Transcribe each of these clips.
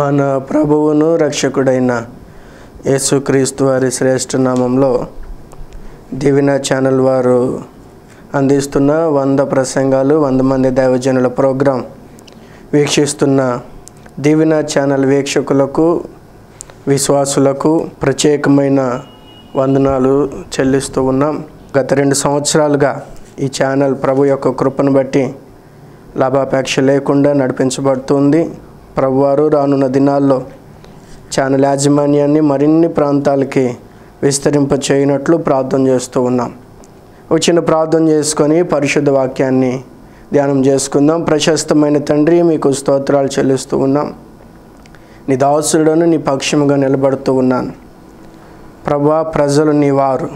మన ప్రభువును రక్షకుడైన యేసుక్రీస్తు వారి శ్రేష్ఠ నామంలో దివిన ఛానల్ వారు అందిస్తున్న వంద ప్రసంగాలు వంద మంది దైవజనుల ప్రోగ్రాం వీక్షిస్తున్న దివిన ఛానల్ వీక్షకులకు విశ్వాసులకు ప్రత్యేకమైన వందనాలు చెల్లిస్తూ ఉన్నాం. గత రెండు సంవత్సరాలుగా ఈ ఛానల్ ప్రభు యొక్క కృపను బట్టి లాభాపేక్ష లేకుండా నడిపించబడుతుంది ప్రభువారు రానున్న దినాల్లో ఛానల్ యాజమాన్యాన్ని మరిన్ని ప్రాంతాలకి విస్తరింప చేయనట్లు ప్రార్థన చేస్తూ ఉన్నాం. ఒక చిన్న ప్రార్థన చేసుకొని పరిశుద్ధ వాక్యాన్ని ధ్యానం చేసుకుందాం. ప్రశస్తమైన తండ్రి మీకు స్తోత్రాలు చెల్లిస్తూ ఉన్నాం. నీ దాసులను నీ పక్షముగా నిలబడుతూ ఉన్నాను. ప్రభా ప్రజలు నీ వారు.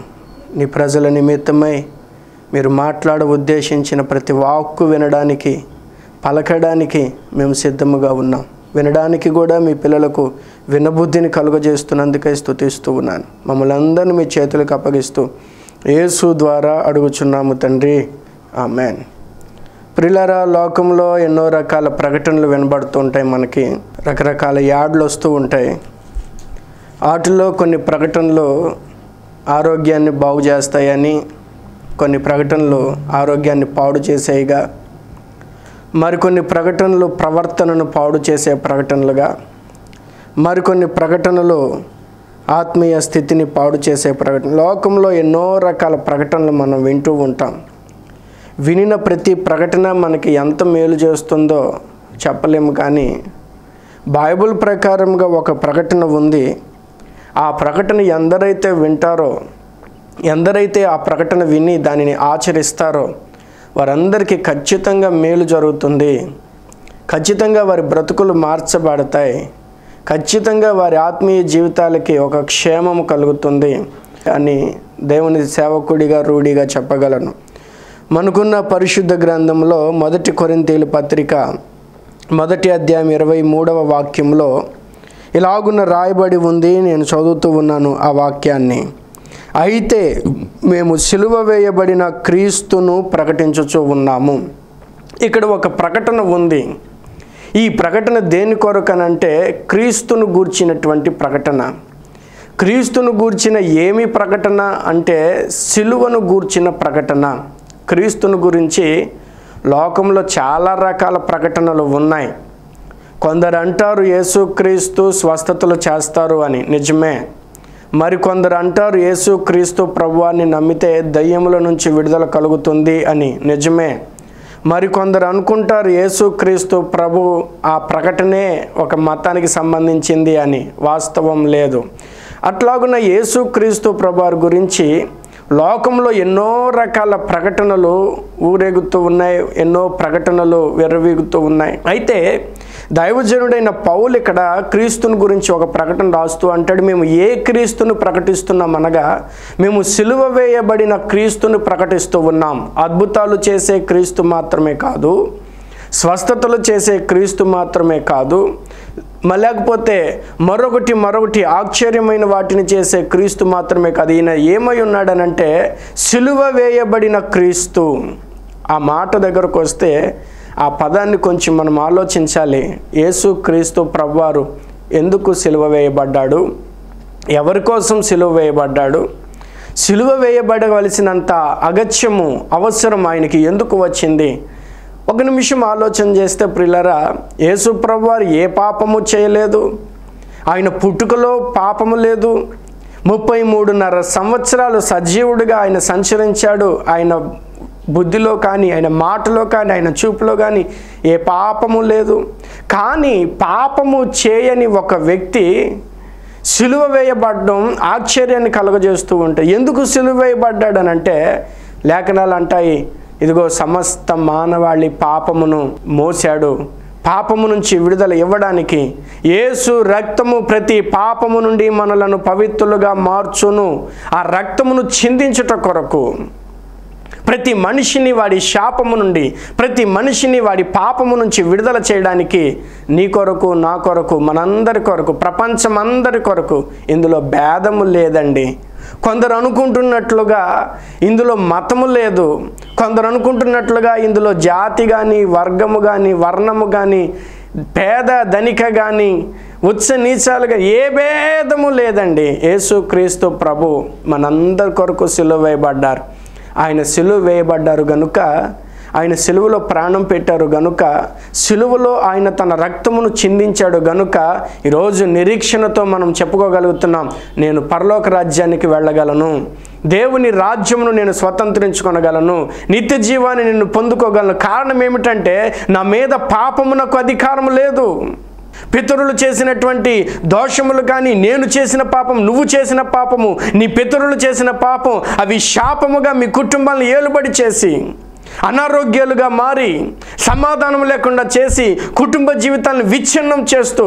నీ ప్రజల నిమిత్తమై మీరు మాట్లాడ ఉద్దేశించిన ప్రతి వాక్కు వినడానికి పలకడానికి మేము సిద్ధముగా ఉన్నాం. వినడానికి కూడా మీ పిల్లలకు వినబుద్ధిని కలుగజేస్తున్నందుకే స్థుతిస్తూ ఉన్నాను. మమ్మల్ని అందరిని మీ చేతులకు అప్పగిస్తూ యేసు ద్వారా అడుగుచున్నాము తండ్రి. ఆమెన్. ప్రిలరా లోకంలో ఎన్నో రకాల ప్రకటనలు వినబడుతూ ఉంటాయి మనకి. రకరకాల యాడ్లు వస్తూ ఉంటాయి. వాటిలో కొన్ని ప్రకటనలు ఆరోగ్యాన్ని బాగు చేస్తాయని కొన్ని ప్రకటనలు ఆరోగ్యాన్ని పాడు చేసేయిగా మరికొన్ని ప్రకటనలు ప్రవర్తనను పాడు చేసే ప్రకటనలుగా మరికొన్ని ప్రకటనలు ఆత్మీయ స్థితిని పాడు చేసే ప్రకటన లోకంలో ఎన్నో రకాల ప్రకటనలు మనం వింటూ ఉంటాం. వినిన ప్రతి ప్రకటన మనకి ఎంత మేలు చేస్తుందో చెప్పలేము కానీ బైబిల్ ప్రకారంగా ఒక ప్రకటన ఉంది. ఆ ప్రకటన ఎందరైతే వింటారో ఎందరైతే ఆ ప్రకటన విని దానిని ఆచరిస్తారో వారందరికీ ఖచ్చితంగా మేలు జరుగుతుంది. ఖచ్చితంగా వారి బ్రతుకులు మార్చబడతాయి. ఖచ్చితంగా వారి ఆత్మీయ జీవితాలకి ఒక క్షేమం కలుగుతుంది అని దేవుని సేవకుడిగా రూఢిగా చెప్పగలను. మనకున్న పరిశుద్ధ గ్రంథంలో మొదటి కొరింతీలు పత్రిక మొదటి అధ్యాయం ఇరవై మూడవ వాక్యంలో ఇలాగున్న రాయబడి ఉంది నేను చదువుతూ ఉన్నాను ఆ వాక్యాన్ని. అయితే మేము సిలువ వేయబడిన క్రీస్తును ప్రకటించుచూ ఉన్నాము. ఇక్కడ ఒక ప్రకటన ఉంది. ఈ ప్రకటన దేని కొరకనంటే క్రీస్తును గూర్చినటువంటి ప్రకటన. క్రీస్తును గూర్చిన ఏమి ప్రకటన అంటే సిలువను గూర్చిన ప్రకటన. క్రీస్తును గురించి లోకంలో చాలా రకాల ప్రకటనలు ఉన్నాయి. కొందరు అంటారు యేసుక్రీస్తు స్వస్థతలు చేస్తారు అని. నిజమే. మరికొందరు అంటారు యేసుక్రీస్తు ప్రభువాన్ని నమ్మితే దయ్యముల నుంచి విడుదల కలుగుతుంది అని. నిజమే. మరికొందరు అనుకుంటారు యేసుక్రీస్తు ప్రభు ఆ ప్రకటనే ఒక మతానికి సంబంధించింది అని. వాస్తవం లేదు. అట్లాగున్న యేసుక్రీస్తు ప్రభు గురించి లోకంలో ఎన్నో రకాల ప్రకటనలు ఊరేగుతూ ఉన్నాయి ఎన్నో ప్రకటనలు విర్రవీగుతూ ఉన్నాయి. అయితే దైవజనుడైన పౌలు ఇక్కడ క్రీస్తుని గురించి ఒక ప్రకటన రాస్తూ అంటాడు మేము ఏ క్రీస్తును ప్రకటిస్తున్నాం అనగా మేము సిలువ వేయబడిన క్రీస్తును ప్రకటిస్తూ ఉన్నాం. అద్భుతాలు చేసే క్రీస్తు మాత్రమే కాదు స్వస్థతలు చేసే క్రీస్తు మాత్రమే కాదు లేకపోతే మరొకటి మరొకటి ఆశ్చర్యమైన వాటిని చేసే క్రీస్తు మాత్రమే కాదు. ఈయన ఏమై ఉన్నాడనంటే సిలువ వేయబడిన క్రీస్తు. ఆ మాట దగ్గరకు వస్తే ఆ పదాన్ని కొంచెం మనం ఆలోచించాలి. యేసు క్రీస్తు ప్రభువారు ఎందుకు సిలువ వేయబడ్డాడు? ఎవరి కోసం సిలువ వేయబడ్డాడు? సిలువ వేయబడవలసినంత అగత్యము అవసరం ఆయనకి ఎందుకు వచ్చింది? ఒక నిమిషం ఆలోచన చేస్తే ప్రిల్లరా యేసు ప్రభువారు ఏ పాపము చేయలేదు? ఆయన పుట్టుకలో పాపము లేదు. ముప్పై మూడున్నర సంవత్సరాలు సజీవుడిగా ఆయన సంచరించాడు. ఆయన బుద్ధిలో కానీ ఆయన మాటలో కానీ ఆయన చూపులో కానీ ఏ పాపము లేదు. కానీ పాపము చేయని ఒక వ్యక్తి సిలువ వేయబడడం ఆశ్చర్యాన్ని కలుగజేస్తూ ఉంటాయి ఎందుకు సిలువ వేయబడ్డాడనంటే లేఖనాలు అంటాయి ఇదిగో సమస్త మానవాళి పాపమును మోసాడు పాపము నుంచి విడుదల ఇవ్వడానికి యేసు రక్తము ప్రతి పాపము నుండి మనలను పవిత్రులుగా మార్చును. ఆ రక్తమును చిందించుట కొరకు ప్రతి మనిషిని వాడి శాపము నుండి ప్రతి మనిషిని వాడి పాపము నుంచి విడుదల చేయడానికి నీ కొరకు నా కొరకు మనందరి కొరకు ప్రపంచం అందరి కొరకు ఇందులో భేదము లేదండి. కొందరు అనుకుంటున్నట్లుగా ఇందులో మతము లేదు. కొందరు అనుకుంటున్నట్లుగా ఇందులో జాతి కానీ వర్గము కానీ వర్ణము కానీ పేద ధనిక కానీ ఉచ్చ నీచాలుగా ఏ భేదము లేదండి. యేసుక్రీస్తు ప్రభు మనందరి కొరకు సిలువైబడ్డారు ఆయన సిలువ వేయబడ్డారు గనుక ఆయన సిలువలో ప్రాణం పెట్టారు గనుక సిలువలో ఆయన తన రక్తమును చిందించాడు గనుక ఈరోజు నిరీక్షణతో మనం చెప్పుకోగలుగుతున్నాం నేను పరలోక రాజ్యానికి వెళ్ళగలను. దేవుని రాజ్యమును నేను స్వతంత్రించుకొనగలను. నిత్య జీవాన్ని నేను పొందుకోగలను. కారణం ఏమిటంటే నా మీద పాపమునకు అధికారం లేదు. పితరులు చేసినటువంటి దోషములు కానీ నేను చేసిన పాపం నువ్వు చేసిన పాపము నీ పితరులు చేసిన పాపం అవి శాపముగా మీ కుటుంబాలను ఏలుబడి చేసి అనారోగ్యాలుగా మారి సమాధానం లేకుండా చేసి కుటుంబ జీవితాలను విచ్ఛిన్నం చేస్తూ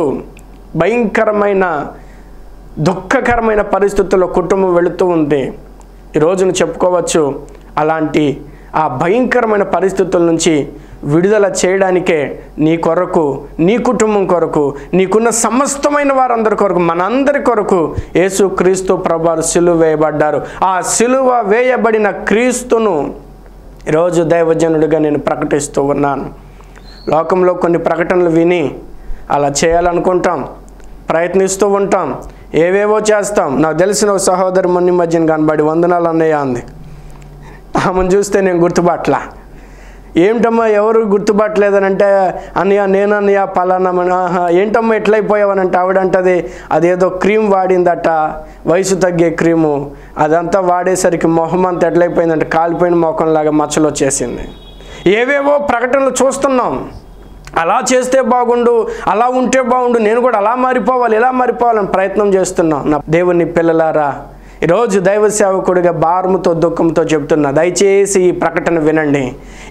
భయంకరమైన దుఃఖకరమైన పరిస్థితుల్లో కుటుంబం వెళుతూ ఉంది ఈ రోజును చెప్పుకోవచ్చు అలాంటి ఆ భయంకరమైన పరిస్థితుల నుంచి విడుదల చేయడానికే నీ కొరకు నీ కుటుంబం కొరకు నీకున్న సమస్తమైన వారందరి కొరకు మనందరి కొరకు యేసు క్రీస్తు ప్రభారు సిలువ వేయబడ్డారు. ఆ సిలువ వేయబడిన క్రీస్తును ఈరోజు దైవజనుడిగా నేను ప్రకటిస్తూ ఉన్నాను. లోకంలో కొన్ని ప్రకటనలు విని అలా చేయాలనుకుంటాం ప్రయత్నిస్తూ ఉంటాం ఏవేవో చేస్తాం. నాకు తెలిసిన ఒక సహోదరి మొన్న మధ్యన కనబడి వందనాలు అన్నయ్య అంది. ఆమెను చూస్తే నేను గుర్తుపట్ల ఏమిటమ్మా ఎవరు గుర్తుపట్టలేదని అంటే అన్నయ్య నేను పలానమ్మని ఆహా, ఏంటమ్మా ఎట్లయిపోయావనంటే ఆవిడంటది అదేదో క్రీమ్ వాడిందట వయసు తగ్గే క్రీము అదంతా వాడేసరికి మొహం అంతా ఎట్లయిపోయిందంటే కాలిపోయిన మొఖంలాగా మచ్చలు వచ్చేసింది ఏవేవో ప్రకటనలు చూస్తున్నాం. అలా చేస్తే బాగుండు అలా ఉంటే బాగుండు నేను కూడా అలా మారిపోవాలి ఇలా మారిపోవాలని ప్రయత్నం చేస్తున్నాం. నా దేవుని పిల్లలారా ఈరోజు దైవ సేవకుడిగా భారముతో దుఃఖంతో చెబుతున్నా దయచేసి ఈ ప్రకటన వినండి.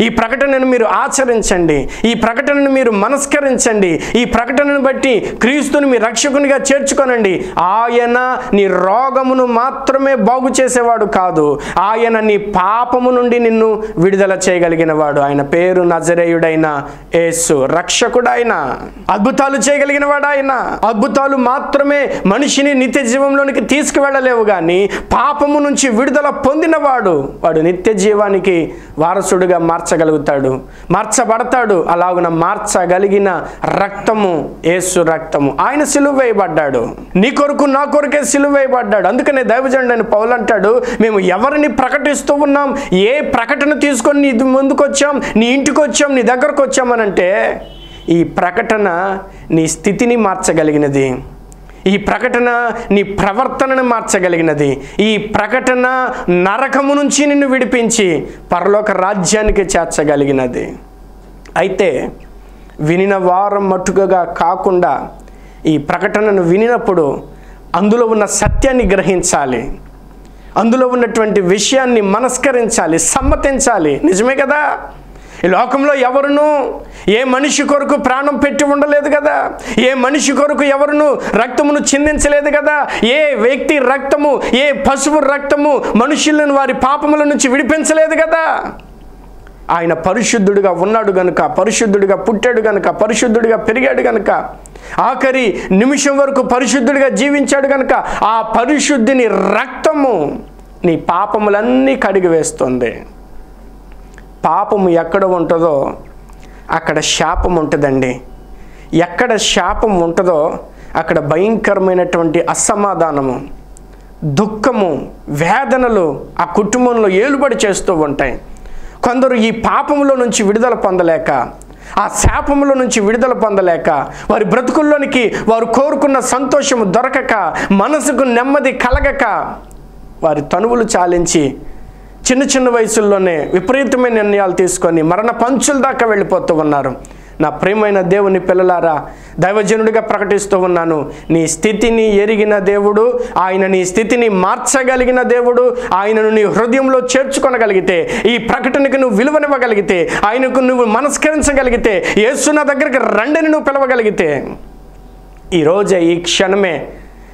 ఈ ప్రకటనను మీరు ఆచరించండి. ఈ ప్రకటనను మీరు మనస్కరించండి. ఈ ప్రకటనను బట్టి క్రీస్తుని మీ రక్షకునిగా చేర్చుకొనండి. ఆయన నీ రోగమును మాత్రమే బాగు చేసేవాడు కాదు. ఆయన నీ పాపము నుండి నిన్ను విడుదల చేయగలిగిన వాడు ఆయన పేరు నజరేయుడైన యేసు రక్షకుడైన అద్భుతాలు చేయగలిగిన వాడు ఆయన అద్భుతాలు మాత్రమే మనిషిని నిత్య జీవంలోనికి తీసుకువెళ్ళలేవు కానీ పాపము నుంచి విడుదల పొందినవాడు. వాడు నిత్య జీవానికి వారసుడుగా మార్చగలుగుతాడు. మార్చబడతాడు. అలాగున మార్చగలిగిన రక్తము ఏసు రక్తము. ఆయన సిలువ వేయబడ్డాడు. నీ కొరకు నా కొరకే సిలువ వేయబడ్డాడు. అందుకనే దైవజనుడు అని పౌలు అంటాడు మేము ఎవరిని ప్రకటిస్తూ ఉన్నాం? ఏ ప్రకటన తీసుకొని నీ ముందుకు వచ్చాం నీ ఇంటికి వచ్చాం నీ దగ్గరకు వచ్చామనంటే ఈ ప్రకటన నీ స్థితిని మార్చగలిగినది. ఈ ప్రకటన నీ ప్రవర్తనను మార్చగలిగినది. ఈ ప్రకటన నరకము నుంచి నిన్ను విడిపించి పరలోక రాజ్యానికి చేర్చగలిగినది. అయితే వినిన వారం మట్టుకగా కాకుండా ఈ ప్రకటనను వినినప్పుడు అందులో ఉన్న సత్యాన్ని గ్రహించాలి. అందులో ఉన్నటువంటి విషయాన్ని మనస్కరించాలి సమ్మతించాలి. నిజమే కదా? ఈ లోకంలో ఎవరును ఏ మనిషి కొరకు ప్రాణం పెట్టి ఉండలేదు కదా? ఏ మనిషి కొరకు ఎవరును రక్తమును చిందించలేదు కదా? ఏ వ్యక్తి రక్తము ఏ పశువు రక్తము మనుషులను వారి పాపముల నుంచి విడిపించలేదు కదా? ఆయన పరిశుద్ధుడిగా ఉన్నాడు గనుక పరిశుద్ధుడిగా పుట్టాడు గనుక పరిశుద్ధుడిగా పెరిగాడు గనుక ఆఖరి నిమిషం వరకు పరిశుద్ధుడిగా జీవించాడు గనుక ఆ పరిశుద్ధిని రక్తము నీ పాపములన్నీ కడిగి వేస్తుంది పాపము ఎక్కడ ఉంటుందో అక్కడ శాపం ఉంటుందండి. ఎక్కడ శాపం ఉంటుందో అక్కడ భయంకరమైనటువంటి అసమాధానము దుఃఖము వేదనలు ఆ కుటుంబంలో ఏలుబడి చేస్తూ ఉంటాయి. కొందరు ఈ పాపములో నుంచి విడుదల పొందలేక ఆ శాపముల నుంచి విడుదల పొందలేక వారి బ్రతుకుల్లోనికి వారు కోరుకున్న సంతోషము దొరకక మనసుకు నెమ్మది కలగక వారి తనువులు చాలించి చిన్న చిన్న వయసుల్లోనే విపరీతమైన నిర్ణయాలు తీసుకొని మరణ పంచుల దాకా వెళ్ళిపోతూ ఉన్నారు. నా ప్రేమైన దేవుని పిల్లలారా దైవజనుడిగా ప్రకటిస్తూ ఉన్నాను. నీ స్థితిని ఎరిగిన దేవుడు ఆయన నీ స్థితిని మార్చగలిగిన దేవుడు ఆయనను నీ హృదయంలో చేర్చుకొనగలిగితే ఈ ప్రకటనకు నువ్వు విలువనివ్వగలిగితే ఆయనకు నువ్వు మనస్కరించగలిగితే యేసు నా దగ్గరికి రండిని నువ్వు పిలవగలిగితే ఈరోజే ఈ క్షణమే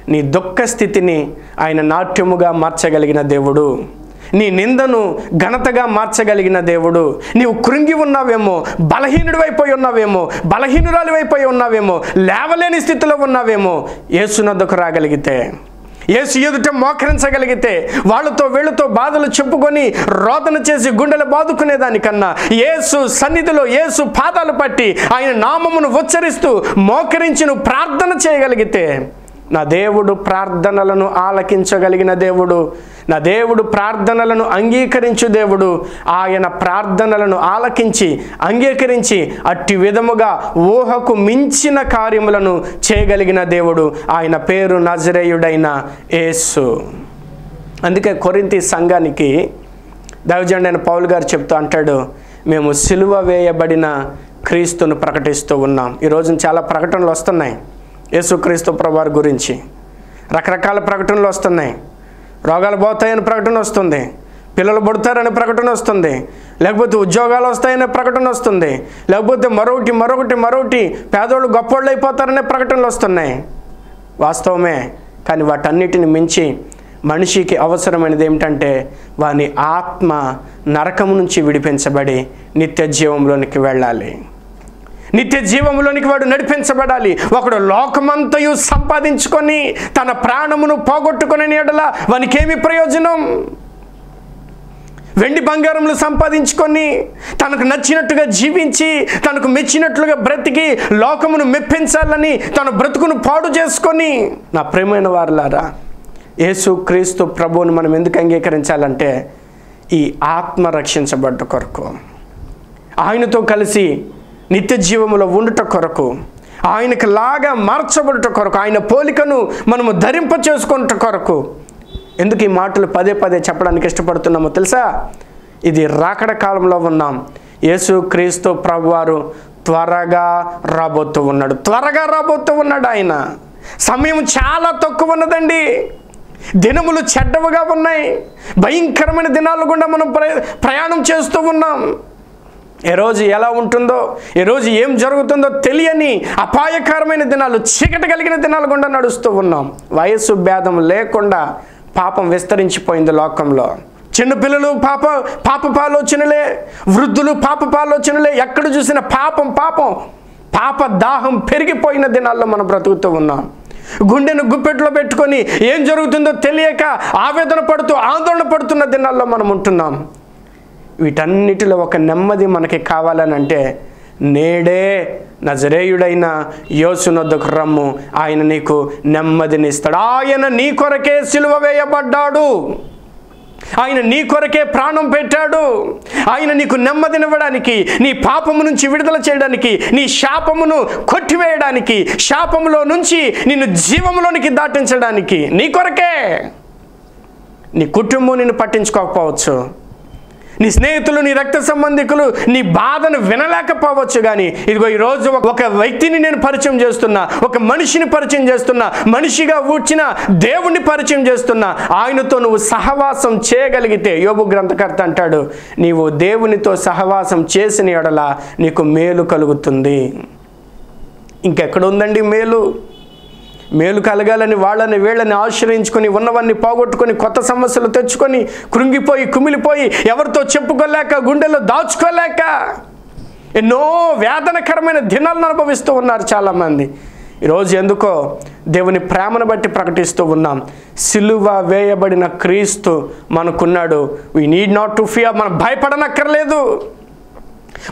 నీ దుఃఖ స్థితిని ఆయన నాట్యముగా మార్చగలిగిన దేవుడు. నీ నిందను ఘనతగా మార్చగలిగిన దేవుడు. నీవు కృంగి ఉన్నావేమో బలహీనుడు అయిపోయి ఉన్నావేమో బలహీనురాలు అయిపోయి ఉన్నావేమో లేవలేని స్థితిలో ఉన్నావేమో ఏసునద్దకు రాగలిగితే ఏసు ఎదుట మోకరించగలిగితే వాళ్ళతో వీళ్ళతో బాధలు చెప్పుకొని రోదన చేసి గుండెలు బాదుకునేదానికన్నా ఏసు సన్నిధిలో ఏసు పాదాలు పట్టి ఆయన నామమును ఉచ్చరిస్తూ మోకరించి నువ్వు ప్రార్థన చేయగలిగితే నా దేవుడు ప్రార్థనలను ఆలకించగలిగిన దేవుడు. నా దేవుడు ప్రార్థనలను అంగీకరించు దేవుడు. ఆయన ప్రార్థనలను ఆలకించి అంగీకరించి అట్టి విధముగా ఊహకు మించిన కార్యములను చేయగలిగిన దేవుడు. ఆయన పేరు నజరేయుడైన యేసు. అందుకే కొరింతి సంఘానికి దైవజండైన పౌలు గారు చెప్తూ అంటాడు మేము సిలువ వేయబడిన క్రీస్తును ప్రకటిస్తూ ఉన్నాం. ఈరోజు చాలా ప్రకటనలు వస్తున్నాయి. యేసుక్రీస్తు ప్రభువారి గురించి. రకరకాల ప్రకటనలు వస్తున్నాయి. రోగాలు పోతాయని ప్రకటన వస్తుంది. పిల్లలు పుడతారనే ప్రకటన వస్తుంది. లేకపోతే ఉద్యోగాలు వస్తాయనే ప్రకటన వస్తుంది. లేకపోతే మరొకటి మరొకటి మరొకటి పేదోళ్ళు గొప్పోళ్ళు అయిపోతారనే ప్రకటనలు వస్తున్నాయి. వాస్తవమే. కానీ వాటన్నిటిని మించి మనిషికి అవసరమైనది ఏమిటంటే వాని ఆత్మ నరకము నుంచి విడిపించబడి నిత్య జీవంలోనికి వెళ్ళాలి. నిత్య జీవములోనికి వాడు నడిపించబడాలి. ఒకడు లోకమంతయు సంపాదించుకొని తన ప్రాణమును పోగొట్టుకునే ఎడల వానికేమి ప్రయోజనం? వెండి బంగారములు సంపాదించుకొని తనకు నచ్చినట్టుగా జీవించి తనకు మెచ్చినట్లుగా బ్రతికి లోకమును మెప్పించాలని తన బ్రతుకును పాడు చేసుకొని. నా ప్రేమైన వారులారా యేసు క్రీస్తు ప్రభువును మనం ఎందుకు అంగీకరించాలంటే ఈ ఆత్మ రక్షించబడ్డ కొరకు. ఆయనతో కలిసి నిత్య జీవములో ఉండుట కొరకు ఆయనకు లాగా మార్చబడుట కొరకు ఆయన పోలికను మనము ధరింప చేసుకున్నట కొరకు. ఎందుకు ఈ మాటలు పదే పదే చెప్పడానికి ఇష్టపడుతున్నామో తెలుసా? ఇది రాకడ కాలంలో ఉన్నాం. యేసు క్రీస్తు ప్రభువారు త్వరగా రాబోతూ ఉన్నాడు. త్వరగా రాబోతూ ఉన్నాడు ఆయన. సమయం చాలా తక్కువ ఉన్నదండి. దినములు చెడ్డవుగా ఉన్నాయి. భయంకరమైన దినాలు గుండా మనం ప్రయాణం చేస్తూ ఉన్నాం. ఏ రోజు ఎలా ఉంటుందో ఏ రోజు ఏం జరుగుతుందో తెలియని అపాయకరమైన దినాలు చీకటి కలిగిన దినాలు గుండా నడుస్తూ ఉన్నాం. వయస్సు భేదం లేకుండా పాపం విస్తరించిపోయింది లోకంలో. చిన్నపిల్లలు పాప పాప పాలోచనలే వృద్ధులు పాప పాలోచనలే ఎక్కడ చూసిన పాపం పాపం. పాప దాహం పెరిగిపోయిన దినాల్లో మనం బ్రతుకుతూ ఉన్నాం. గుండెను గుప్పెట్లో పెట్టుకొని ఏం జరుగుతుందో తెలియక ఆవేదన పడుతూ ఆందోళన పడుతున్న దినాల్లో మనం ఉంటున్నాం. వీటన్నిటిలో ఒక నెమ్మది మనకి కావాలని అంటే నేడే నజరేయుడైన యోసునొద్దకు రమ్ము. ఆయన నీకు నెమ్మదినిస్తాడు. ఆయన నీ కొరకే సిలువ వేయబడ్డాడు. ఆయన నీ కొరకే ప్రాణం పెట్టాడు. ఆయన నీకు నెమ్మదినివ్వడానికి నీ పాపము నుంచి విడుదల చేయడానికి నీ శాపమును కొట్టివేయడానికి శాపములో నుంచి నిన్ను జీవములోనికి దాటించడానికి నీ కొరకే. నీ కుటుంబం నిన్ను పట్టించుకోకపోవచ్చు. నీ స్నేహితులు నీ రక్త సంబంధికులు నీ బాధను వినలేకపోవచ్చు కానీ ఇదిగో ఈరోజు ఒక- ఒక వ్యక్తిని నేను పరిచయం చేస్తున్నా ఒక మనిషిని పరిచయం చేస్తున్నా మనిషిగా ఊడ్చిన దేవుణ్ణి పరిచయం చేస్తున్నా ఆయనతో నువ్వు సహవాసం చేయగలిగితే యోగు గ్రంథకర్త అంటాడు నీవు దేవునితో సహవాసం చేసిన ఎడల నీకు మేలు కలుగుతుంది. ఇంకెక్కడ ఉందండి మేలు? మేలు కలగాలని వాళ్ళని వీళ్ళని ఆశ్రయించుకొని ఉన్నవన్నీ పోగొట్టుకొని కొత్త సమస్యలు తెచ్చుకొని కృంగిపోయి కుమిలిపోయి ఎవరితో చెప్పుకోలేక గుండెలో దాచుకోలేక ఎన్నో వేదనకరమైన దినాలను అనుభవిస్తూ ఉన్నారు చాలామంది. ఈరోజు ఎందుకో దేవుని ప్రేమను బట్టి ప్రకటిస్తూ ఉన్నాం. సిలువ వేయబడిన క్రీస్తు మనకున్నాడు. We need not to fear మనం భయపడనక్కర్లేదు.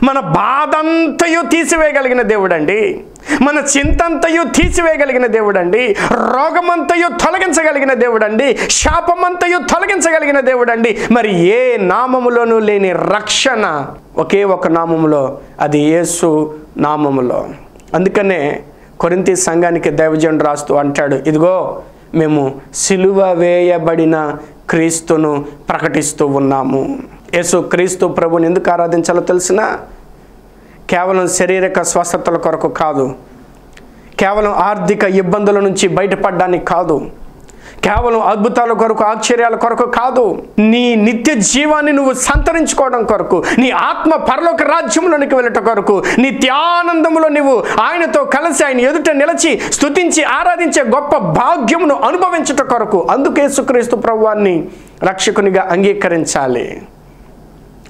మన బాధంతయు తీసివేయగలిగిన దేవుడండి. మన చింతంతయు తీసివేయగలిగిన దేవుడండి. రోగమంతయు తొలగించగలిగిన దేవుడండి. శాపమంతయు తొలగించగలిగిన దేవుడండి. మరి ఏ నామములోనూ లేని రక్షణ ఒకే ఒక నామములో అది యేసు నామములో. అందుకనే కొరింతి సంఘానికి దైవజనుడు రాస్తూ అంటాడు ఇదిగో మేము సిలువ వేయబడిన క్రీస్తును ప్రకటిస్తూ ఉన్నాము. యేసు క్రీస్తు ప్రభుని ఎందుకు ఆరాధించాలో తెలిసిన కేవలం శారీరక స్వస్థతల కొరకు కాదు. కేవలం ఆర్థిక ఇబ్బందుల నుంచి బయటపడడానికి కాదు. కేవలం అద్భుతాల కొరకు ఆశ్చర్యాల కొరకు కాదు. నీ నిత్య జీవాన్ని నువ్వు సంతరించుకోవడం కొరకు నీ ఆత్మ పరలోక రాజ్యంలోనికి వెళ్ళట కొరకు నిత్యానందములో నువ్వు ఆయనతో కలిసి ఆయన ఎదుట నిలిచి స్తుతించి ఆరాధించే గొప్ప భాగ్యమును అనుభవించుట కొరకు అందుకే యేసుక్రీస్తు ప్రభువాన్ని రక్షకునిగా అంగీకరించాలి.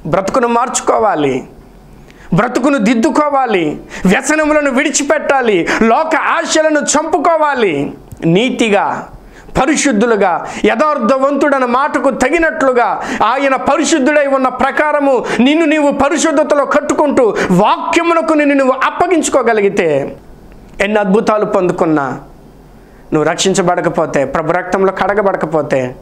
బ్రతుకును మార్చుకోవాలి. బ్రతుకును దిద్దుకోవాలి. వ్యసనములను విడిచిపెట్టాలి. లోక ఆశలను చంపుకోవాలి. నీతిగా పరిశుద్ధులుగా యథార్థవంతుడన మాటకు తగినట్లుగా ఆయన పరిశుద్ధుడై ఉన్న ప్రకారము నిన్ను నీవు పరిశుద్ధతలో కట్టుకుంటూ వాక్యమునకు నిన్ను నువ్వు అప్పగించుకోగలిగితే ఎన్ని అద్భుతాలు పొందుకున్నా. నువ్వు రక్షించబడకపోతే ప్రభు రక్తంలో కడగబడకపోతే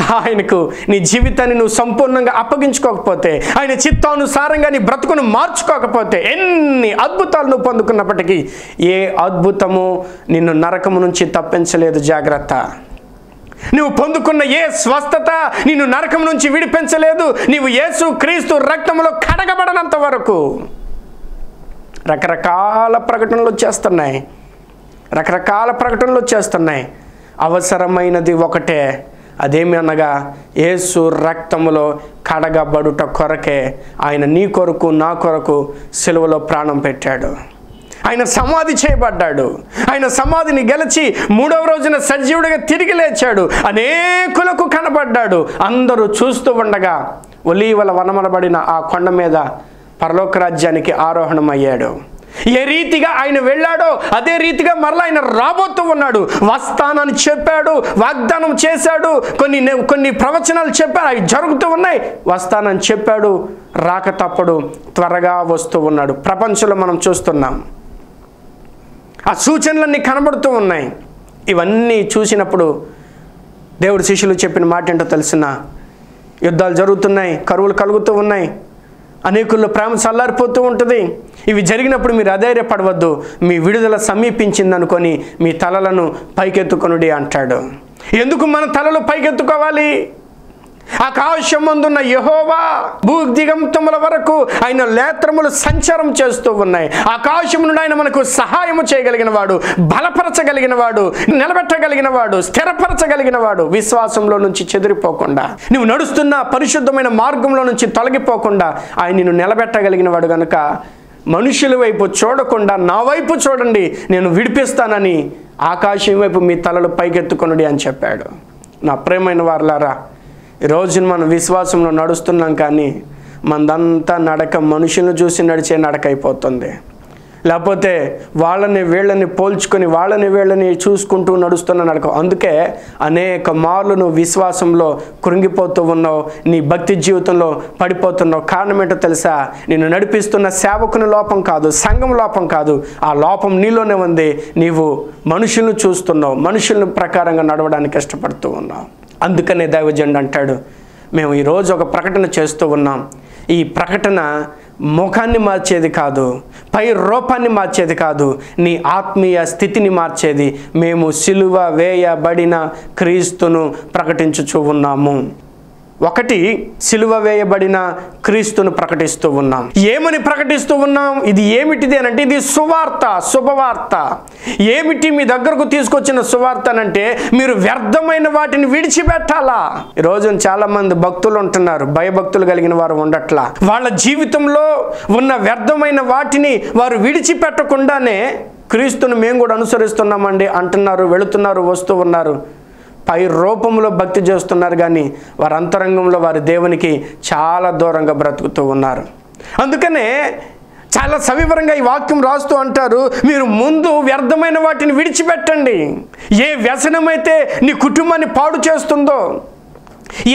ఆయనకు నీ జీవితాన్ని నువ్వు సంపూర్ణంగా అప్పగించుకోకపోతే ఆయన చిత్తానుసారంగా నీ బ్రతుకును మార్చుకోకపోతే ఎన్ని అద్భుతాలు నువ్వు పొందుకున్నప్పటికీ ఏ అద్భుతము నిన్ను నరకము నుంచి తప్పించలేదు జాగ్రత్త. నువ్వు పొందుకున్న ఏ స్వస్థత నిన్ను నరకం నుంచి విడిపించలేదు నీవు యేసు క్రీస్తు రక్తంలో కడగబడనంత వరకు. రకరకాల ప్రకటనలు వచ్చేస్తున్నాయి. రకరకాల ప్రకటనలు వచ్చేస్తున్నాయి. అవసరమైనది ఒకటే. అదేమి అనగా యేసు రక్తములో కడగబడుట కొరకే ఆయన నీ కొరకు నా కొరకు సెలవులో ప్రాణం పెట్టాడు. ఆయన సమాధి చేయబడ్డాడు. ఆయన సమాధిని గెలిచి మూడవ రోజున సజీవుడిగా తిరిగి లేచాడు. అనేకులకు కనబడ్డాడు. అందరూ చూస్తూ ఉండగా ఒలీవల వనమనబడిన ఆ కొండ మీద పరలోక రాజ్యానికి ఆరోహణమయ్యాడు. ఏ రీతిగా ఆయన వెళ్ళాడో అదే రీతిగా మరలా ఆయన రాబోతూ ఉన్నాడు. వస్తానని చెప్పాడు వాగ్దానం చేశాడు కొన్ని నే- కొన్ని ప్రవచనాలు చెప్పాడు అవి జరుగుతూ ఉన్నాయి. వస్తానని చెప్పాడు రాక తప్పడు త్వరగా వస్తూ ఉన్నాడు. ప్రపంచంలో మనం చూస్తున్నాం. ఆ సూచనలన్నీ కనబడుతూ ఉన్నాయి. ఇవన్నీ చూసినప్పుడు దేవుడు శిష్యులు చెప్పిన మాట ఏంటో తెలిసిన? యుద్ధాలు జరుగుతున్నాయి కరువులు కలుగుతూ ఉన్నాయి. అనేకుల్లో ప్రేమ చల్లారిపోతూ ఉంటుంది. ఇవి జరిగినప్పుడు మీరు అధైర్యపడవద్దు. మీ విడుదల సమీపించిందనుకొని మీ తలలను పైకెత్తుకొనుడి అంటాడు. ఎందుకు మన తలలు పైకెత్తుకోవాలి? ఆకాశం ముందున్న యహోవా భూ దిగంతముల వరకు ఆయన లేత్రములు సంచారం చేస్తూ ఉన్నాయి. ఆకాశం నుండి ఆయన మనకు సహాయము చేయగలిగిన వాడు బలపరచగలిగిన వాడు నిలబెట్టగలిగిన వాడు స్థిరపరచగలిగిన వాడు విశ్వాసంలో నుంచి చెదిరిపోకుండా నువ్వు నడుస్తున్న పరిశుద్ధమైన మార్గంలో నుంచి తొలగిపోకుండా ఆయన నిన్ను నిలబెట్టగలిగిన వాడు గనుక మనుషుల వైపు చూడకుండా నా వైపు చూడండి నేను విడిపిస్తానని ఆకాశం వైపు మీ తలలు పైకెత్తుకొనుడి అని చెప్పాడు. నా ప్రేమైన వారులారా ఈ రోజున మనం విశ్వాసంలో నడుస్తున్నాం కానీ మనదంతా నడక మనుషులను చూసి నడిచే నడక అయిపోతుంది. లేకపోతే వాళ్ళని వీళ్ళని పోల్చుకొని వాళ్ళని వీళ్ళని చూసుకుంటూ నడుస్తున్న నడక. అందుకే అనేక మార్లు నువ్వు విశ్వాసంలో కృంగిపోతూ ఉన్నావు నీ భక్తి జీవితంలో పడిపోతున్నావు. కారణం ఏంటో తెలుసా? నిన్ను నడిపిస్తున్న సేవకుని లోపం కాదు సంఘం లోపం కాదు. ఆ లోపం నీలోనే ఉంది. నీవు మనుషులను చూస్తున్నావు మనుషులను ప్రకారంగా నడవడానికి ఇష్టపడుతూ ఉన్నావు. అందుకనే దైవజండు అంటాడు మేము ఈరోజు ఒక ప్రకటన చేస్తూ ఉన్నాం. ఈ ప్రకటన ముఖాన్ని మార్చేది కాదు పై రూపాన్ని మార్చేది కాదు నీ ఆత్మీయ స్థితిని మార్చేది. మేము సిలువ వేయబడిన క్రీస్తును ప్రకటించుచూ ఉన్నాము. ఒకటి సిలువ వేయబడిన క్రీస్తును ప్రకటిస్తూ ఉన్నాం. ఏమని ప్రకటిస్తూ ఉన్నాం? ఇది ఏమిటిది అని అంటే ఇది సువార్త శుభవార్త. ఏమిటి మీ దగ్గరకు తీసుకొచ్చిన సువార్త అంటే మీరు వ్యర్థమైన వాటిని విడిచిపెట్టాలా? ఈరోజు చాలామంది చాలా మంది భక్తులు ఉంటున్నారు భయభక్తులు కలిగిన వారు ఉండట్లా. వాళ్ళ జీవితంలో ఉన్న వ్యర్థమైన వాటిని వారు విడిచిపెట్టకుండానే క్రీస్తును మేము కూడా అనుసరిస్తున్నామండి అంటున్నారు వెళుతున్నారు వస్తూ ఉన్నారు. పై రూపంలో భక్తి చేస్తున్నారు కానీ వారి అంతరంగంలో వారి దేవునికి చాలా దూరంగా బ్రతుకుతూ ఉన్నారు. అందుకనే చాలా సవివరంగా ఈ వాక్యం రాస్తూ అంటారు మీరు ముందు వ్యర్థమైన వాటిని విడిచిపెట్టండి. ఏ వ్యసనమైతే నీ కుటుంబాన్ని పాడు చేస్తుందో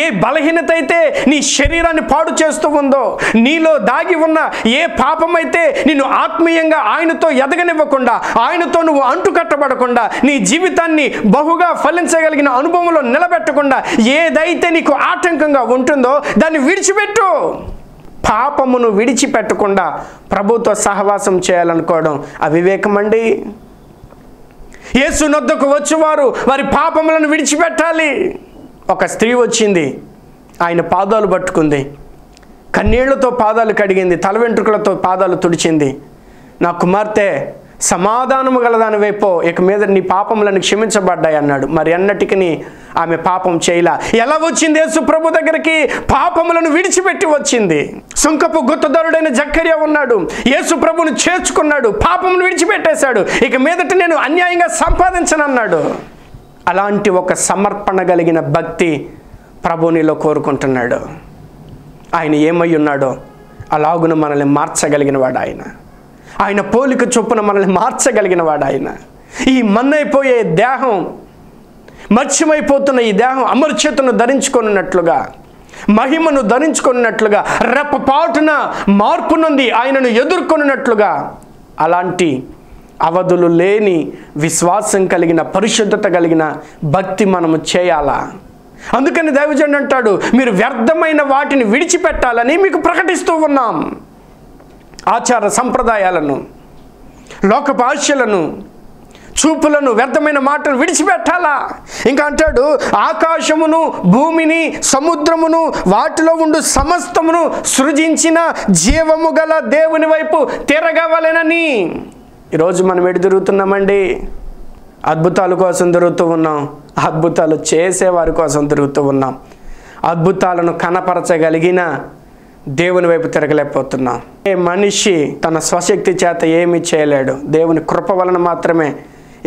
ఏ బలహీనత అయితే నీ శరీరాన్ని పాడు చేస్తూ ఉందో నీలో దాగి ఉన్న ఏ పాపమైతే నిన్ను ఆత్మీయంగా ఆయనతో ఎదగనివ్వకుండా ఆయనతో నువ్వు అంటుకట్టబడకుండా నీ జీవితాన్ని బహుగా ఫలించగలిగిన అనుభవంలో నిలబెట్టకుండా ఏదైతే నీకు ఆటంకంగా ఉంటుందో దాన్ని విడిచిపెట్టు. పాపమును విడిచిపెట్టకుండా ప్రభుత్వ సహవాసం చేయాలనుకోవడం అవివేకం అండి యేసు నొద్దకు వచ్చేవారు వారి పాపములను విడిచిపెట్టాలి. ఒక స్త్రీ వచ్చింది. ఆయన పాదాలు పట్టుకుంది. కన్నీళ్ళతో పాదాలు కడిగింది. తల వెంట్రుకలతో పాదాలు తుడిచింది. నా కుమార్తె సమాధానము గలదాని వైపో ఇక మీద నీ పాపములను క్షమించబడ్డాయి అన్నాడు. మరి అన్నటికి ఆమె పాపం చేయలా. ఎలా వచ్చింది? యేసు ప్రభు దగ్గరికి పాపములను విడిచిపెట్టి వచ్చింది. సుంకపు గుత్తదారుడైన జక్కర్య ఉన్నాడు. యేసుప్రభును చేర్చుకున్నాడు. పాపమును విడిచిపెట్టేశాడు. ఇక మీదట నేను అన్యాయంగా సంపాదించనన్నాడు. అలాంటి ఒక సమర్పణ కలిగిన భక్తి ప్రభునిలో కోరుకుంటున్నాడు. ఆయన ఏమై ఉన్నాడో అలాగున మనల్ని మార్చగలిగిన వాడు ఆయన. ఆయన పోలిక చొప్పున మనల్ని మార్చగలిగిన వాడు ఆయన. ఈ మన్నైపోయే దేహం మత్స్యమైపోతున్న ఈ దేహం అమర్చేతను ధరించుకున్నట్లుగా మహిమను ధరించుకున్నట్లుగా రెప్పపాటున మార్పునుంది ఆయనను ఎదుర్కొన్నట్లుగా అలాంటి అవధులు లేని విశ్వాసం కలిగిన పరిశుద్ధత కలిగిన భక్తి మనము చేయాలా? అందుకని దైవజనుడు అంటాడు మీరు వ్యర్థమైన వాటిని విడిచిపెట్టాలని మీకు ప్రకటిస్తూ ఉన్నాం. ఆచార సంప్రదాయాలను లోక ఆశలను చూపులను వ్యర్థమైన మాటలు విడిచిపెట్టాలా? ఇంకా అంటాడు ఆకాశమును భూమిని సముద్రమును వాటిలో ఉండు సమస్తమును సృజించిన జీవము గల దేవుని వైపు తిరగవలెనని. ఈరోజు మనం ఎటు తిరుగుతున్నామండి? అద్భుతాల కోసం తిరుగుతూ ఉన్నాం. అద్భుతాలు చేసేవారి కోసం తిరుగుతూ ఉన్నాం. అద్భుతాలను కనపరచగలిగిన దేవుని వైపు తిరగలేకపోతున్నాం. ఏ మనిషి తన స్వశక్తి చేత ఏమీ చేయలేడు. దేవుని కృప వలన మాత్రమే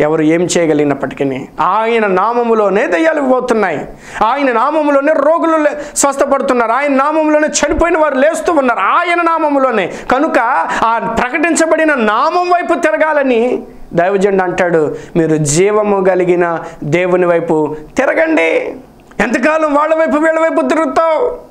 ఎవరు ఏం చేయగలిగినప్పటికీ ఆయన నామములోనే దయ్యాలు పోతున్నాయి. ఆయన నామములోనే రోగులు లే- స్వస్థపడుతున్నారు. ఆయన నామములోనే చనిపోయిన వారు లేస్తూ ఉన్నారు. ఆయన నామములోనే. కనుక ఆ ప్రకటించబడిన నామం వైపు తిరగాలని దైవజండు అంటాడు. మీరు జీవము కలిగిన దేవుని వైపు తిరగండి. ఎంతకాలం వాళ్ళ వైపు వీళ్ళ వైపు తిరుగుతావు?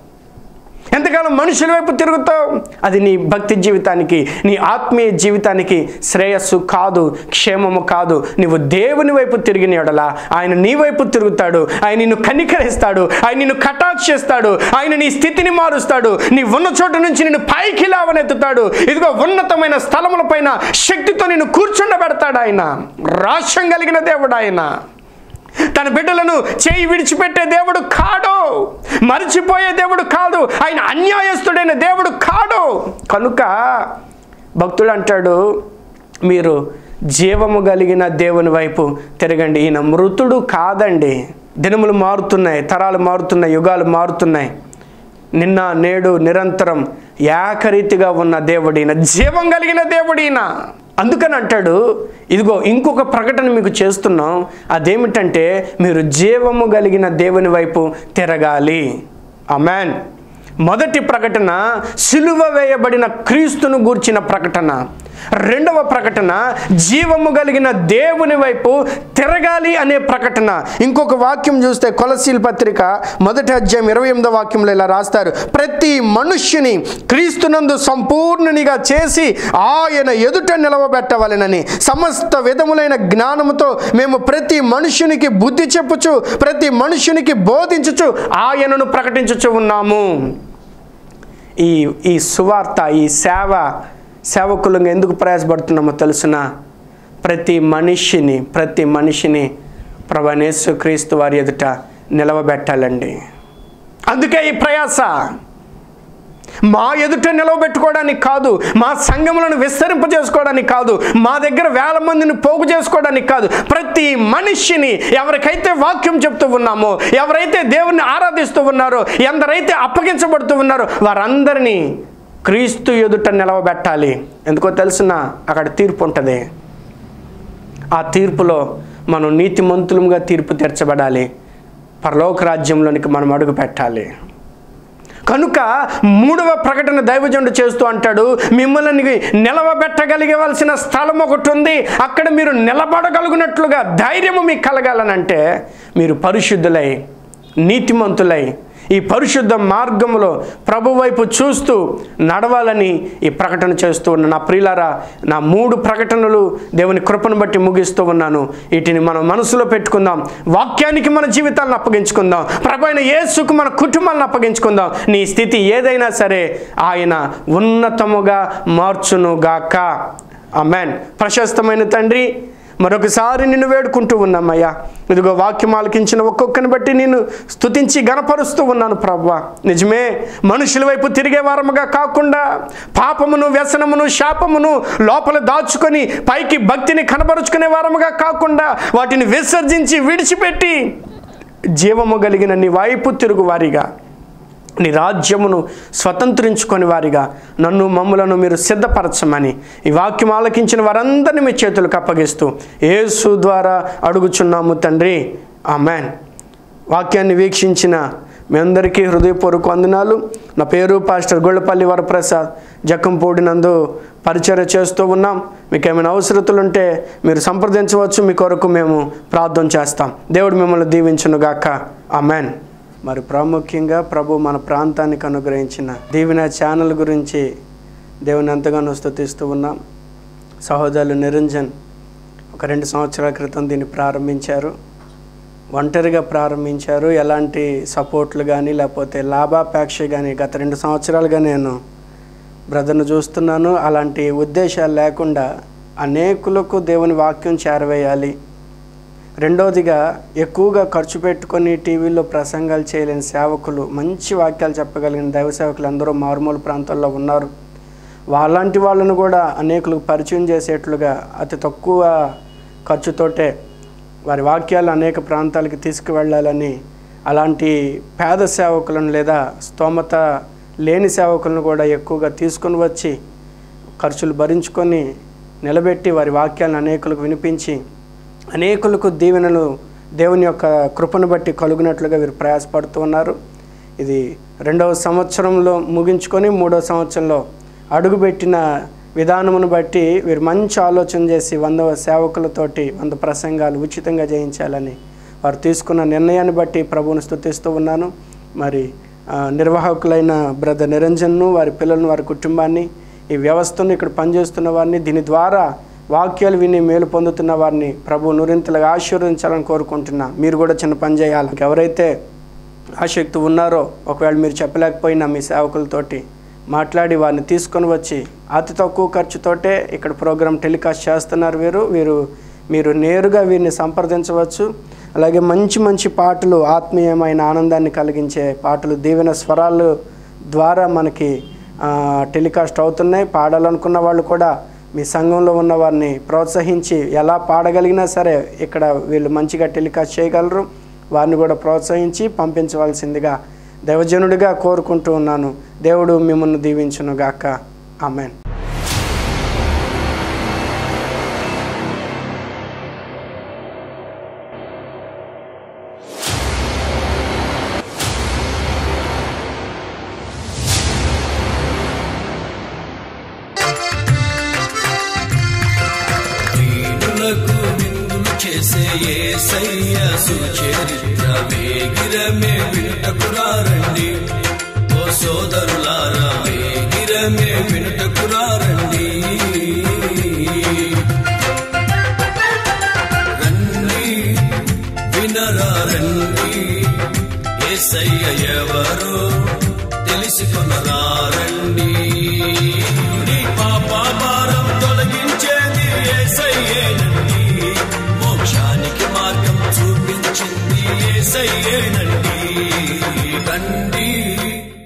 ఎంతకాలం మనుషుల వైపు తిరుగుతావు? అది నీ భక్తి జీవితానికి నీ ఆత్మీయ జీవితానికి శ్రేయస్సు కాదు క్షేమము కాదు. నువ్వు దేవుని వైపు తిరిగిన ఎడలా ఆయన నీ వైపు తిరుగుతాడు. ఆయన నిన్ను కనికరిస్తాడు. ఆయన నిన్ను కటాక్షిస్తాడు ఆయన నీ స్థితిని మారుస్తాడు. నీ ఉన్న చోట నుంచి నిన్ను పైకి లావనెత్తుతాడు. ఇదిగో ఉన్నతమైన స్థలముల పైన శక్తితో నిన్ను కూర్చుండబెడతాడు ఆయన. రాష్ట్రం కలిగిన దేవుడు ఆయన. తన బిడ్డలను చేయి విడిచిపెట్టే దేవుడు కాడు. మరిచిపోయే దేవుడు కాడు కాదు ఆయన అన్యాయస్తుడైన దేవుడు కాడు. కనుక భక్తుడు అంటాడు మీరు జీవము కలిగిన దేవుని వైపు తిరగండి. ఈయన మృతుడు కాదండి. దినములు మారుతున్నాయి తరాలు మారుతున్నాయి యుగాలు మారుతున్నాయి. నిన్న నేడు నిరంతరం ఏకరీతిగా ఉన్న దేవుడిన జీవం కలిగిన దేవుడిన అందుకని అంటాడు ఇదిగో ఇంకొక ప్రకటన మీకు చేస్తున్నాం. అదేమిటంటే మీరు జీవము కలిగిన దేవుని వైపు తిరగాలి. అమెన్ మొదటి ప్రకటన సిలువ వేయబడిన క్రీస్తును గూర్చిన ప్రకటన. రెండవ ప్రకటన జీవము కలిగిన దేవుని వైపు తిరగాలి అనే ప్రకటన. ఇంకొక వాక్యం చూస్తే కొలసీల్ పత్రిక మొదటి అధ్యాయం ఇరవై ఎనిమిదో వాక్యంలో ఇలా రాస్తారు. ప్రతి మనుష్యుని క్రీస్తునందు సంపూర్ణునిగా చేసి ఆయన ఎదుట నిలవబెట్టవలెనని సమస్త విధములైన జ్ఞానముతో మేము ప్రతి మనుష్యునికి బుద్ధి చెప్పుచు ప్రతి మనుష్యునికి బోధించుచు ఆయనను ప్రకటించుచు ఉన్నాము. ఈ ఈ సువార్త ఈ సేవ సేవకులంగా ఎందుకు ప్రయాసపడుతున్నామో తెలుసిన? ప్రతి మనిషిని ప్రతి మనిషిని ప్రభనేశ్వ క్రీస్తు వారి ఎదుట నిలవబెట్టాలండి. అందుకే ఈ ప్రయాస. మా ఎదుట నిలవబెట్టుకోవడానికి కాదు మా సంఘములను విస్తరింపజేసుకోవడానికి కాదు మా దగ్గర వేల మందిని పోగు చేసుకోవడానికి కాదు ప్రతి మనిషిని ఎవరికైతే వాక్యం చెప్తూ ఉన్నామో ఎవరైతే దేవుణ్ణి ఆరాధిస్తూ ఉన్నారో ఎందరైతే అప్పగించబడుతూ ఉన్నారో వారందరినీ క్రీస్తు ఎదుట నిలవబెట్టాలి. ఎందుకో తెలిసిన అక్కడ తీర్పు ఉంటుంది. ఆ తీర్పులో మనం నీతిమంతులుగా తీర్పు తీర్చబడాలి. పరలోక రాజ్యంలోనికి మనం అడుగు పెట్టాలి. కనుక మూడవ ప్రకటన దైవజనుడు చేస్తూ అంటాడు మిమ్మల్ని నిలవబెట్టగలిగవలసిన స్థలం ఒకటి ఉంది. అక్కడ మీరు నిలబడగలుగునట్లుగా ధైర్యము మీకు కలగాలనంటే మీరు పరిశుద్ధులై నీతిమంతులై ఈ పరిశుద్ధ మార్గంలో ప్రభు వైపు చూస్తూ నడవాలని ఈ ప్రకటన చేస్తూ ఉన్న నా ప్రియులారా నా మూడు ప్రకటనలు దేవుని కృపను బట్టి ముగిస్తూ ఉన్నాను. వీటిని మనం మనసులో పెట్టుకుందాం. వాక్యానికి మన జీవితాలను అప్పగించుకుందాం. ప్రభు అయిన యేసుకు మన కుటుంబాలను అప్పగించుకుందాం. నీ స్థితి ఏదైనా సరే ఆయన ఉన్నతముగా మార్చునుగాక. అమెన్ ప్రశస్తమైన తండ్రి మరొకసారి నిన్ను వేడుకుంటూ ఉన్నామయ్యా. ఇదిగో వాక్యం ఆలకించిన ఒక్కొక్కని బట్టి నేను స్తుతించి గనపరుస్తూ ఉన్నాను ప్రవ్వ. నిజమే మనుషుల వైపు తిరిగే వారముగా కాకుండా పాపమును వ్యసనమును శాపమును లోపల దాచుకొని పైకి భక్తిని కనపరుచుకునే వారముగా కాకుండా వాటిని విసర్జించి విడిచిపెట్టి జీవము కలిగిన నీ వైపు తిరుగువారిగా నీ రాజ్యమును స్వతంత్రించుకొని వారిగా నన్ను మమ్ములను మీరు సిద్ధపరచమని ఈ వాక్యం ఆలకించిన వారందరినీ మీ చేతులకు అప్పగిస్తూ యేసు ద్వారా అడుగుచున్నాము తండ్రి. ఆ మ్యాన్ వాక్యాన్ని వీక్షించిన మీ అందరికీ హృదయపూర్వక వందనాలు. నా పేరు పాస్టర్ గొళ్ళపల్లి వరప్రసాద్. జక్కంపూడి నందు పరిచర్య చేస్తూ ఉన్నాం. మీకు ఏమైనా అవసరతలు ఉంటే మీరు సంప్రదించవచ్చు. మీ కొరకు మేము ప్రార్థన చేస్తాం. దేవుడు మిమ్మల్ని దీవించునుగాక. మ్యాన్ మరి ప్రాముఖ్యంగా ప్రభు మన ప్రాంతానికి అనుగ్రహించిన దీవెన ఛానల్ గురించి దేవుని ఎంతగానో స్థుతిస్తూ ఉన్నాం. సహోదరులు నిరంజన్ ఒక రెండు సంవత్సరాల క్రితం దీన్ని ప్రారంభించారు. ఒంటరిగా ప్రారంభించారు. ఎలాంటి సపోర్ట్లు కానీ లేకపోతే లాభాపేక్ష కానీ గత రెండు సంవత్సరాలుగా నేను బ్రదర్ను చూస్తున్నాను. అలాంటి ఉద్దేశాలు లేకుండా అనేకులకు దేవుని వాక్యం చేరవేయాలి. రెండవదిగా ఎక్కువగా ఖర్చు పెట్టుకొని టీవీలో ప్రసంగాలు చేయలేని సేవకులు మంచి వాక్యాలు చెప్పగలిగిన దైవ సేవకులు అందరూ మారుమూల ప్రాంతాల్లో ఉన్నారు. వాళ్ళంటి వాళ్ళను కూడా అనేకులకు పరిచయం చేసేట్లుగా అతి తక్కువ ఖర్చుతోటే వారి వాక్యాలు అనేక ప్రాంతాలకి తీసుకువెళ్ళాలని అలాంటి పేద సేవకులను లేదా స్తోమత లేని సేవకులను కూడా ఎక్కువగా తీసుకొని వచ్చి ఖర్చులు భరించుకొని నిలబెట్టి వారి వాక్యాలను అనేకులకు వినిపించి అనేకులకు దీవెనలు దేవుని యొక్క కృపను బట్టి కలుగునట్లుగా వీరు ప్రయాసపడుతూ ఉన్నారు. ఇది రెండవ సంవత్సరంలో ముగించుకొని మూడవ సంవత్సరంలో అడుగుపెట్టిన విధానమును బట్టి వీరు మంచి ఆలోచన చేసి వంద సేవకులతోటి వంద ప్రసంగాలు ఉచితంగా చేయించాలని వారు తీసుకున్న నిర్ణయాన్ని బట్టి ప్రభువును స్థుతిస్తూ ఉన్నాను. మరి నిర్వాహకులైన బ్రదర్ నిరంజన్ను వారి పిల్లలను వారి కుటుంబాన్ని ఈ వ్యవస్థను ఇక్కడ పనిచేస్తున్న వారిని దీని ద్వారా వాక్యాలు విని మేలు పొందుతున్న వారిని ప్రభు నురింతలుగా ఆశీర్వదించాలని కోరుకుంటున్నా. మీరు కూడా చిన్న పని చేయాలి. ఎవరైతే ఆసక్తి ఉన్నారో ఒకవేళ మీరు చెప్పలేకపోయినా మీ సేవకులతోటి మాట్లాడి వారిని తీసుకొని వచ్చి అతి తక్కువ ఖర్చుతోటే ఇక్కడ ప్రోగ్రామ్ టెలికాస్ట్ చేస్తున్నారు వీరు. వీరు మీరు నేరుగా వీరిని సంప్రదించవచ్చు. అలాగే మంచి మంచి పాటలు ఆత్మీయమైన ఆనందాన్ని కలిగించే పాటలు దీవెన స్వరాలు ద్వారా మనకి టెలికాస్ట్ అవుతున్నాయి. పాడాలనుకున్న వాళ్ళు కూడా మీ సంఘంలో ఉన్న వారిని ప్రోత్సహించి ఎలా పాడగలిగినా సరే ఇక్కడ వీళ్ళు మంచిగా టెలికాస్ట్ చేయగలరు. వారిని కూడా ప్రోత్సహించి పంపించవలసిందిగా దైవజనుడిగా కోరుకుంటూ ఉన్నాను. దేవుడు మిమ్మల్ని దీవించునుగాక. ఆమెన్.